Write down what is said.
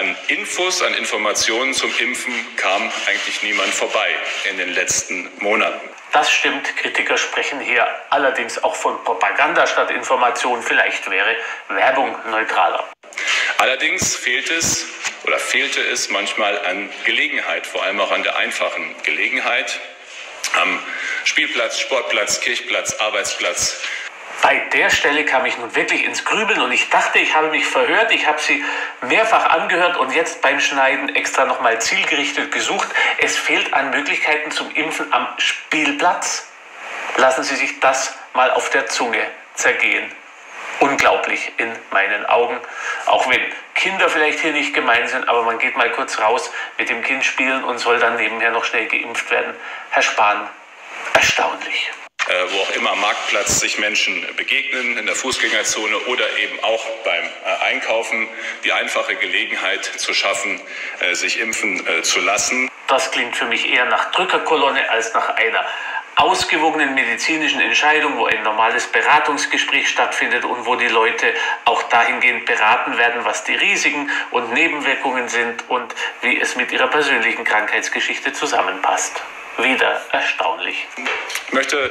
An Infos, an Informationen zum Impfen kam eigentlich niemand vorbei in den letzten Monaten. Das stimmt, Kritiker sprechen hier allerdings auch von Propaganda statt Information. Vielleicht wäre Werbung neutraler. Allerdings fehlt es oder fehlte es manchmal an Gelegenheit, vor allem auch an der einfachen Gelegenheit, am Spielplatz, Sportplatz, Kirchplatz, Arbeitsplatz. Bei der Stelle kam ich nun wirklich ins Grübeln und ich dachte, ich habe mich verhört. Ich habe sie mehrfach angehört und jetzt beim Schneiden extra nochmal zielgerichtet gesucht. Es fehlt an Möglichkeiten zum Impfen am Spielplatz. Lassen Sie sich das mal auf der Zunge zergehen. Unglaublich in meinen Augen. Auch wenn Kinder vielleicht hier nicht gemein sind, aber man geht mal kurz raus mit dem Kind spielen und soll dann nebenher noch schnell geimpft werden. Herr Spahn, erstaunlich. Äh, wo auch immer am Marktplatz sich Menschen begegnen, in der Fußgängerzone oder eben auch beim äh, Einkaufen, die einfache Gelegenheit zu schaffen, äh, sich impfen zu lassen. Das klingt für mich eher nach Drückerkolonne als nach einer ausgewogenen medizinischen Entscheidung, wo ein normales Beratungsgespräch stattfindet und wo die Leute auch dahingehend beraten werden, was die Risiken und Nebenwirkungen sind und wie es mit ihrer persönlichen Krankheitsgeschichte zusammenpasst. Wieder erstaunlich. Ich möchte